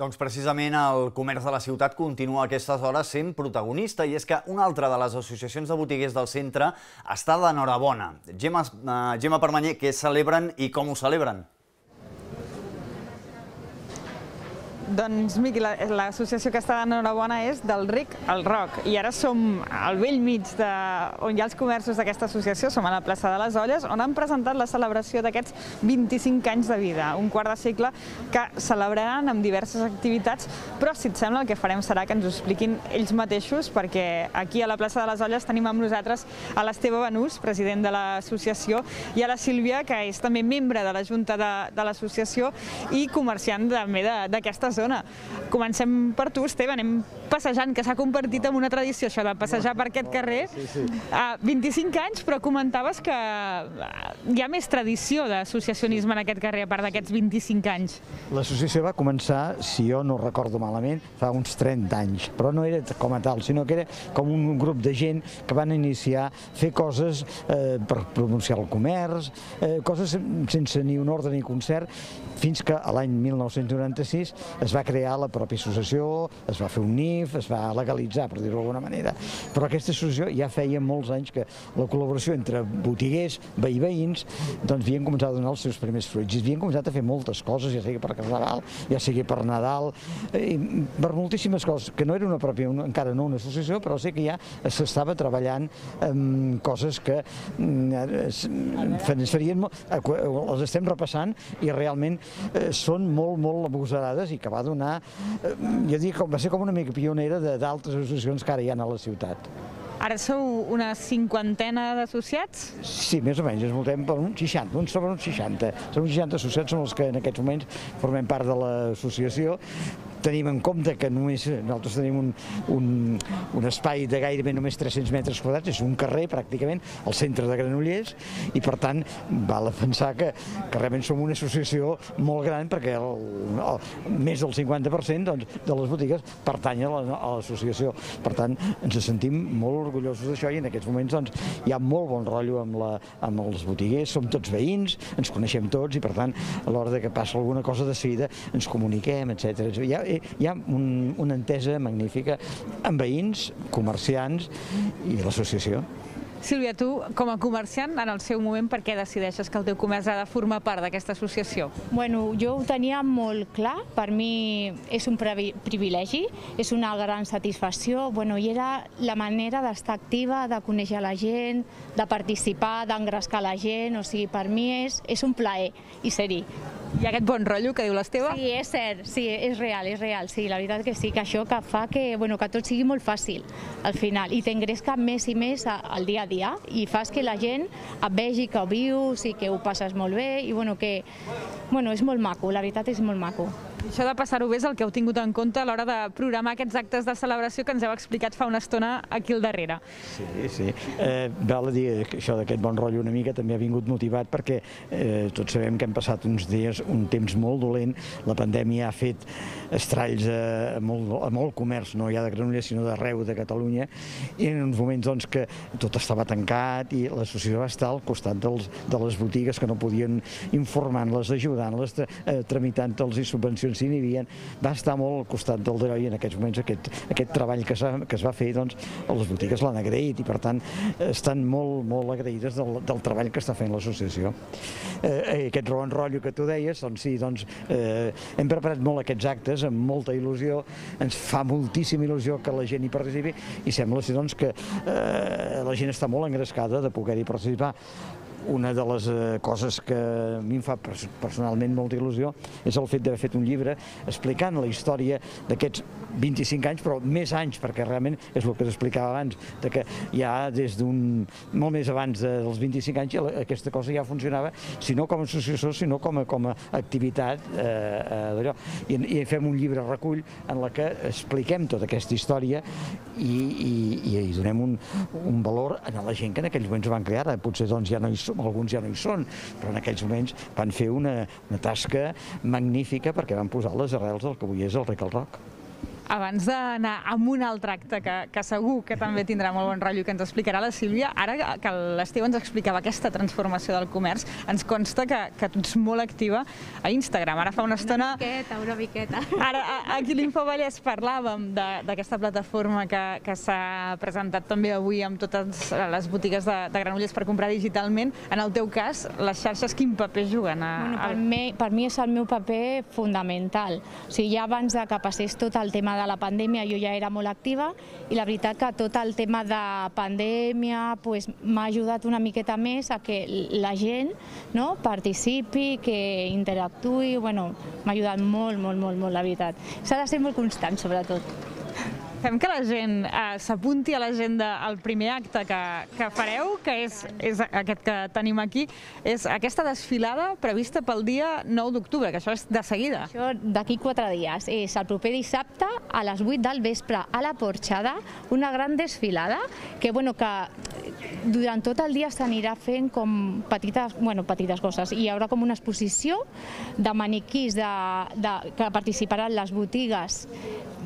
Doncs precisament el comerç de la ciutat continua a aquestes hores sent protagonista i és que una altra de les associacions de botiguers del centre està d'enhorabona. Gemma, eh, Gemma Permanyer, què celebren i com ho celebren? Doncs, Miqui, l'associació que està d'enhorabona és del RIC al ROC. I ara som al vell mig de, on hi ha els comerços d'aquesta associació, som a la plaça de les Olles, on han presentat la celebració d'aquests 25 anys de vida, un quart de segle que celebraran amb diverses activitats, però si et sembla el que farem serà que ens ho expliquin ells mateixos, perquè aquí a la plaça de les Olles tenim amb nosaltres a l'Esteve Benús, president de l'associació, i a la Sílvia, que és també membre de la Junta de, l'associació i comerciant també d'aquesta zona zona. Comencem per tu, Esteve, anem passejant, que s'ha convertit en una tradició això de passejar per aquest carrer. Sí, sí. Uh, 25 anys, però comentaves que hi ha més tradició d'associacionisme en aquest carrer, a part d'aquests 25 anys. L'associació va començar, si jo no recordo malament, fa uns 30 anys, però no era com a tal, sinó que era com un grup de gent que van iniciar a fer coses eh, per pronunciar el comerç, eh, coses sense ni un ordre ni concert, fins que a l'any 1996 es va crear la pròpia associació, es va fer un NIF, es va legalitzar, per dir-ho d'alguna manera. Però aquesta associació ja feia molts anys que la col·laboració entre botiguers, veí veïns, doncs havien començat a donar els seus primers fruits. I havien començat a fer moltes coses, ja sigui per Carnaval, ja sigui per Nadal, i per moltíssimes coses, que no era una pròpia, encara no una associació, però sé que ja s'estava treballant en coses que ens farien, les estem repassant i realment eh, són molt, molt agosarades i que va donar, eh, jo dic, va ser com una mica pionera d'altres associacions que ara hi ha a la ciutat. Ara sou una cinquantena d'associats? Sí, més o menys, ens voltem per uns 60, uns sobre uns 60. Són uns 60 associats, són els que en aquests moments formem part de l'associació, tenim en compte que només nosaltres tenim un, un, un espai de gairebé només 300 metres quadrats, és un carrer pràcticament, al centre de Granollers, i per tant val a pensar que, que realment som una associació molt gran perquè el, el, més del 50% doncs, de les botigues pertany a l'associació. Per tant, ens sentim molt orgullosos d'això i en aquests moments doncs, hi ha molt bon rotllo amb, la, amb els botiguers, som tots veïns, ens coneixem tots i per tant a l'hora que passa alguna cosa de seguida ens comuniquem, etc. Ha, hi ha un, una entesa magnífica amb veïns, comerciants i l'associació. Sílvia, tu, com a comerciant, en el seu moment, per què decideixes que el teu comerç ha de formar part d'aquesta associació? Bueno, jo ho tenia molt clar. Per mi és un privilegi, és una gran satisfacció. Bueno, I era la manera d'estar activa, de conèixer la gent, de participar, d'engrescar la gent. O sigui, per mi és, és un plaer i ser-hi. I aquest bon rotllo que diu l'Esteve? Sí, és cert, sí, és real, és real, sí, la veritat que sí, que això que fa que, bueno, que tot sigui molt fàcil al final i t'engresca més i més al dia a dia i fas que la gent et vegi que ho vius i que ho passes molt bé i bueno, que bueno, és molt maco, la veritat és molt maco. Això de passar-ho bé és el que heu tingut en compte a l'hora de programar aquests actes de celebració que ens heu explicat fa una estona aquí al darrere. Sí, sí. Eh, val a dir que això d'aquest bon rotllo una mica també ha vingut motivat perquè eh, tots sabem que hem passat uns dies, un temps molt dolent, la pandèmia ha fet estralls a, a, molt, a molt comerç, no ja de Granollers sinó d'arreu de Catalunya, i en uns moments doncs, que tot estava tancat i l'associació va estar al costat dels, de les botigues que no podien informant-les, ajudant-les, eh, tramitant-los i subvencions subvencions s'inhibien, va estar molt al costat del Droi en aquests moments aquest, aquest treball que, que es va fer, doncs, les botigues l'han agraït i per tant estan molt, molt agraïdes del, del treball que està fent l'associació. Eh, aquest en rotllo que tu deies, doncs sí, doncs, eh, hem preparat molt aquests actes amb molta il·lusió, ens fa moltíssima il·lusió que la gent hi participi i sembla doncs, que eh, la gent està molt engrescada de poder-hi participar una de les eh, coses que a mi em fa personalment molta il·lusió és el fet d'haver fet un llibre explicant la història d'aquests 25 anys, però més anys, perquè realment és el que s'explicava abans, de que ja des d'un... molt més abans dels 25 anys aquesta cosa ja funcionava, si no com a associació, sinó com a, com a activitat eh, eh, d'allò. I, I fem un llibre recull en la que expliquem tota aquesta història i, i, i donem un, un valor a la gent que en aquells moments van crear, potser doncs ja no hi som, alguns ja no hi són, però en aquells moments van fer una, una tasca magnífica perquè van posar les arrels del que avui és el Rec al Roc. Abans d'anar amb un altre acte que, que segur que també tindrà molt bon rotllo i que ens explicarà la Sílvia, ara que l'Esteve ens explicava aquesta transformació del comerç, ens consta que, que tu ets molt activa a Instagram. Ara fa una estona... Una miqueta, una miqueta. Ara, aquí a l'Info Vallès parlàvem d'aquesta plataforma que, que s'ha presentat també avui amb totes les botigues de, de Granollers per comprar digitalment. En el teu cas, les xarxes quin paper juguen? A, bueno, per, mi, per mi és el meu paper fundamental. O sigui, ja abans de que passés tot el tema de la pandèmia jo ja era molt activa i la veritat que tot el tema de pandèmia pues, m'ha ajudat una miqueta més a que la gent no, participi, que interactuï, bueno, m'ha ajudat molt, molt, molt, molt, la veritat. S'ha de ser molt constant, sobretot. Fem que la gent eh, s'apunti a l'agenda al primer acte que, que fareu, que és, és aquest que tenim aquí, és aquesta desfilada prevista pel dia 9 d'octubre, que això és de seguida. Això d'aquí quatre dies. És el proper dissabte a les 8 del vespre a la Porxada, una gran desfilada que, bueno, que durant tot el dia s'anirà fent com petites, bueno, petites coses. Hi haurà com una exposició de maniquís de, de, que participaran les botigues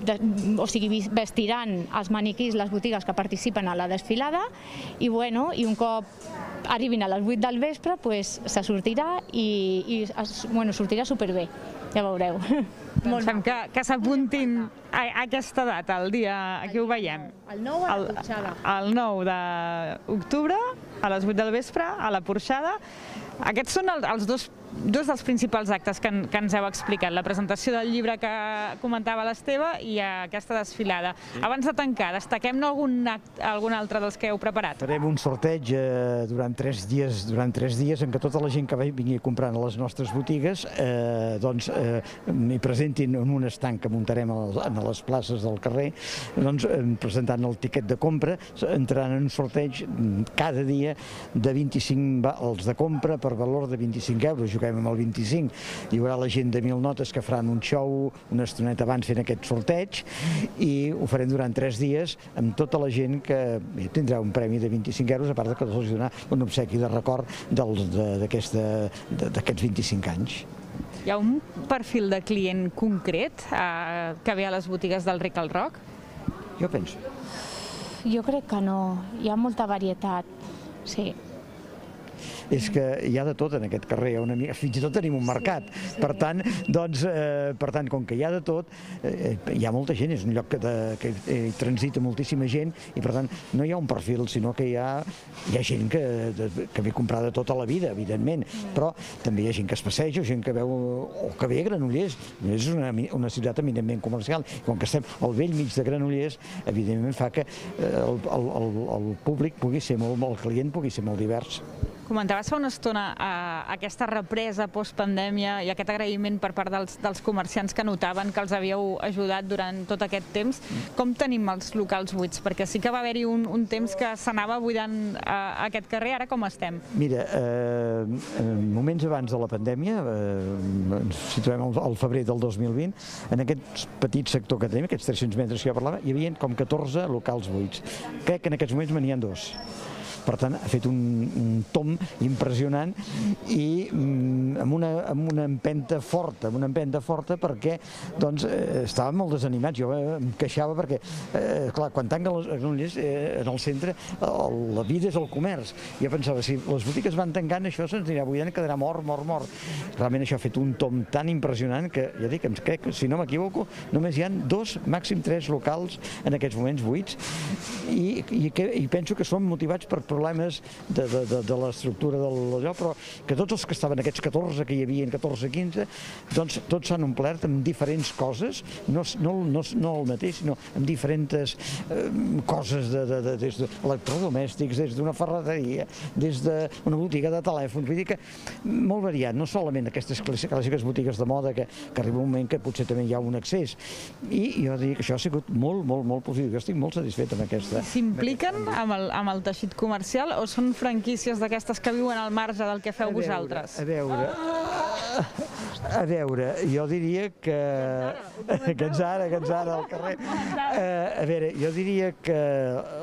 de, o sigui, vestiran els maniquís les botigues que participen a la desfilada i, bueno, i un cop arribin a les 8 del vespre pues, se sortirà i, i es, bueno, sortirà superbé, ja veureu. Doncs fem que, que s'apuntin a, a aquesta data, el dia, aquí ho veiem. El 9 a la Porxada. El 9 d'octubre, a les 8 del vespre, a la Porxada. Aquests són els, els dos dos dels principals actes que, que ens heu explicat, la presentació del llibre que comentava l'Esteve i aquesta desfilada. Sí. Abans de tancar, destaquem-ne algun, act, algun altre dels que heu preparat? Farem un sorteig eh, durant tres dies durant tres dies en què tota la gent que vingui comprant a les nostres botigues eh, doncs eh, hi presentin en un estanc que muntarem a les, a les places del carrer doncs, eh, presentant el tiquet de compra entraran en un sorteig cada dia de 25 els de compra per valor de 25 euros juguem amb el 25, hi haurà la gent de Mil Notes que faran un show una estoneta abans fent aquest sorteig i ho farem durant tres dies amb tota la gent que bé, tindrà un premi de 25 euros, a part de que els donar un obsequi de record d'aquests 25 anys. Hi ha un perfil de client concret eh, que ve a les botigues del Ric al Roc? Jo penso. Jo crec que no, hi ha molta varietat, sí és que hi ha de tot en aquest carrer, una mica, fins i tot tenim un mercat. Sí, sí. Per tant, doncs, eh, per tant, com que hi ha de tot, eh, hi ha molta gent, és un lloc que, de, que hi transita moltíssima gent i per tant no hi ha un perfil, sinó que hi ha, hi ha gent que, de, que ve comprada tota la vida, evidentment, mm. però també hi ha gent que es passeja, gent que veu, o que ve a Granollers, és una, una ciutat eminentment comercial, i com que estem al vell mig de Granollers, evidentment fa que eh, el, el, el, el públic pugui ser molt, el client pugui ser molt divers. Comentaves fa una estona eh, aquesta represa postpandèmia i aquest agraïment per part dels, dels comerciants que notaven que els havíeu ajudat durant tot aquest temps. Com tenim els locals buits? Perquè sí que va haver-hi un, un temps que s'anava buidant eh, aquest carrer, ara com estem? Mira, eh, en moments abans de la pandèmia, eh, ens situem al, al febrer del 2020, en aquest petit sector que tenim, aquests 300 metres que jo parlava, hi havia com 14 locals buits. Crec que en aquests moments me n'hi ha dos. Per tant, ha fet un, un tom impressionant i mm, amb, una, amb una empenta forta, amb una empenta forta perquè doncs, eh, estàvem molt desanimats. Jo eh, em queixava perquè, eh, clar, quan tanquen les Granollers, eh, en el centre, el, la vida és el comerç. Jo pensava, si les botigues van tancant, això se'ns anirà buidant, quedarà mort, mort, mort. Realment això ha fet un tom tan impressionant que, ja dic, em crec, si no m'equivoco, només hi han dos, màxim tres locals en aquests moments buits i, i, que, i penso que són motivats per problemes de, de, de, de l'estructura de l'allò, però que tots els que estaven, aquests 14 que hi havia, 14-15, doncs tots s'han omplert amb diferents coses, no, no, no, no el mateix, sinó amb diferents eh, coses de, de, de, des d'electrodomèstics, des d'una ferreteria, des d'una botiga de telèfons, vull dir que molt variat, no solament aquestes clàssiques botigues de moda que, que arriba un moment que potser també hi ha un accés. I jo diria que això ha sigut molt, molt, molt positiu. Jo estic molt satisfet amb aquesta... S'impliquen amb, el, amb el teixit comercial comercial o són franquícies d'aquestes que viuen al marge del que feu A veure, vosaltres? A veure, a veure, jo diria que... Que ens ara, que ens ara al carrer. Eh, a veure, jo diria que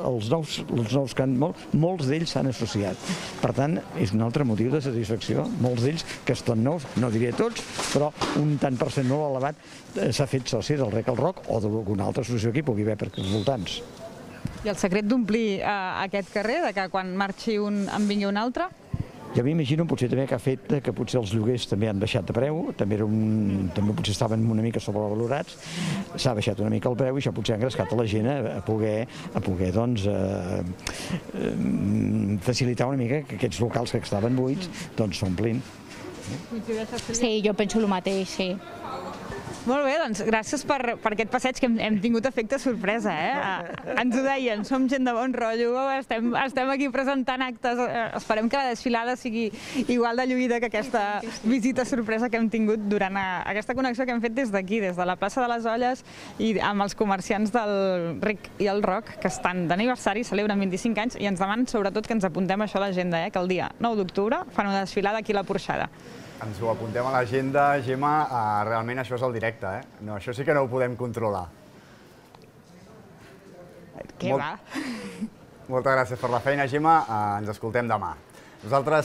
els nous, els nous que han, molts, molts d'ells s'han associat. Per tant, és un altre motiu de satisfacció. Molts d'ells que estan nous, no diré tots, però un tant per cent molt elevat eh, s'ha fet soci del Rec al Roc o d'alguna altra associació que hi pugui haver per aquests voltants. I el secret d'omplir eh, aquest carrer, de que quan marxi un en vingui un altre? Jo m'imagino potser també que ha fet que potser els lloguers també han baixat de preu, també, era un, també potser estaven una mica sobrevalorats, s'ha baixat una mica el preu i això potser ha engrescat a la gent a, poder, a poder doncs, eh, eh, facilitar una mica que aquests locals que estaven buits doncs s'omplin. Sí, jo penso el mateix, sí. Molt bé, doncs gràcies per, per aquest passeig que hem, hem tingut efecte sorpresa, eh? Eh, Ens ho deien, som gent de bon rotllo, estem, estem aquí presentant actes, eh, esperem que la desfilada sigui igual de lluïda que aquesta visita sorpresa que hem tingut durant eh, aquesta connexió que hem fet des d'aquí, des de la plaça de les Olles i amb els comerciants del Ric i el Roc, que estan d'aniversari, celebren 25 anys i ens demanen sobretot que ens apuntem això a l'agenda, eh? que el dia 9 d'octubre fan una desfilada aquí a la Porxada. Ens ho apuntem a l'agenda, Gemma. Uh, realment això és el directe, eh? No, això sí que no ho podem controlar. Què Molt- va? Moltes gràcies per la feina, Gemma. Uh, ens escoltem demà. Nosaltres